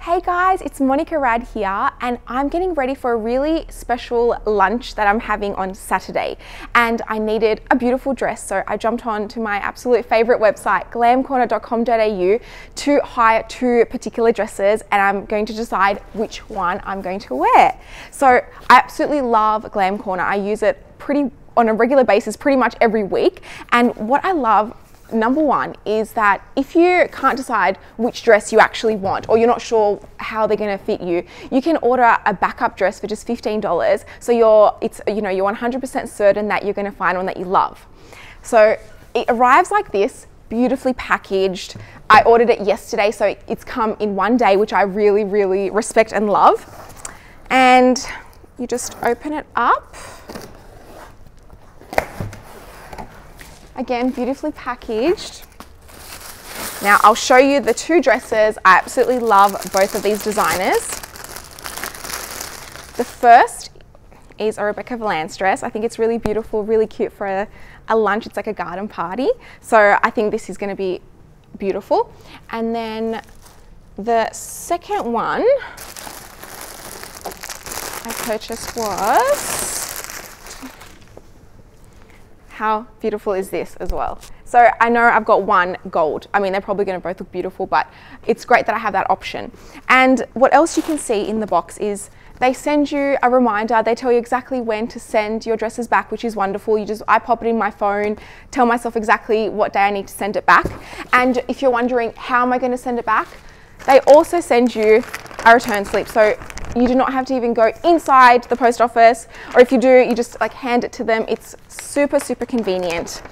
Hey guys, it's Monika Rad here, and I'm getting ready for a really special lunch that I'm having on Saturday. And I needed a beautiful dress, so I jumped on to my absolute favorite website, glamcorner.com.au, to hire two particular dresses, and I'm going to decide which one I'm going to wear. So I absolutely love Glam Corner. I use it pretty on a regular basis pretty much every week. And what I love number one is that if you can't decide which dress you actually want or you're not sure how they're going to fit you you can order a backup dress for just $15 so you're it's you know you're 100% certain that you're going to find one that you love. So it arrives like this beautifully packaged. I ordered it yesterday so it's come in one day which i really really respect and love. And you just open it up Again, beautifully packaged. Now I'll show you the two dresses. I absolutely love both of these designers. The first is a Rebecca Vallance dress. I think it's really beautiful, really cute for a, a lunch. It's like a garden party. So I think this is gonna be beautiful. And then the second one I purchased was how beautiful is this as well? So I know I've got one gold. I mean, they're probably gonna both look beautiful, but it's great that I have that option. And what else you can see in the box is they send you a reminder. They tell you exactly when to send your dresses back, which is wonderful. You just, I pop it in my phone, tell myself exactly what day I need to send it back. And if you're wondering, how am I gonna send it back? They also send you a return slip. So you do not have to even go inside the post office, or if you do, you just like hand it to them. It's super, super convenient.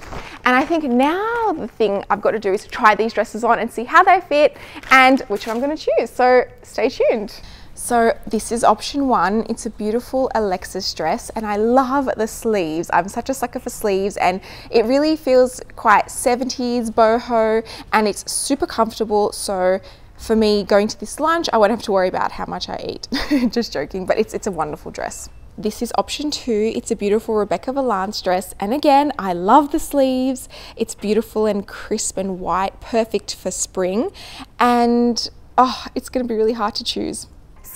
And I think now the thing I've got to do is try these dresses on and see how they fit and which one I'm going to choose. So stay tuned. So this is option one. It's a beautiful Alexis dress and I love the sleeves. I'm such a sucker for sleeves and it really feels quite 70s boho and it's super comfortable. So for me going to this lunch, I won't have to worry about how much I eat. Just joking, but it's, it's a wonderful dress. This is option two. It's a beautiful Rebecca Vallance dress. And again, I love the sleeves. It's beautiful and crisp and white, perfect for spring. And oh, it's gonna be really hard to choose.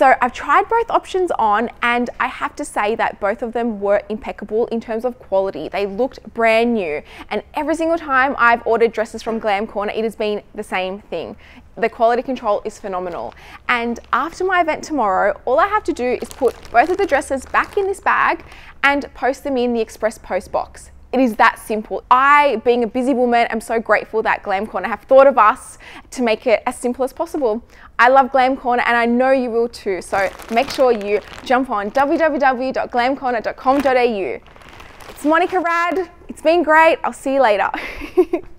So I've tried both options on and I have to say that both of them were impeccable in terms of quality. They looked brand new and every single time I've ordered dresses from Glam Corner, it has been the same thing. The quality control is phenomenal. And after my event tomorrow, all I have to do is put both of the dresses back in this bag and post them in the express post box. It is that simple. I, being a busy woman, am so grateful that Glam Corner have thought of us to make it as simple as possible. I love Glam Corner and I know you will too. So make sure you jump on www.glamcorner.com.au. It's Monika Rad. It's been great. I'll see you later.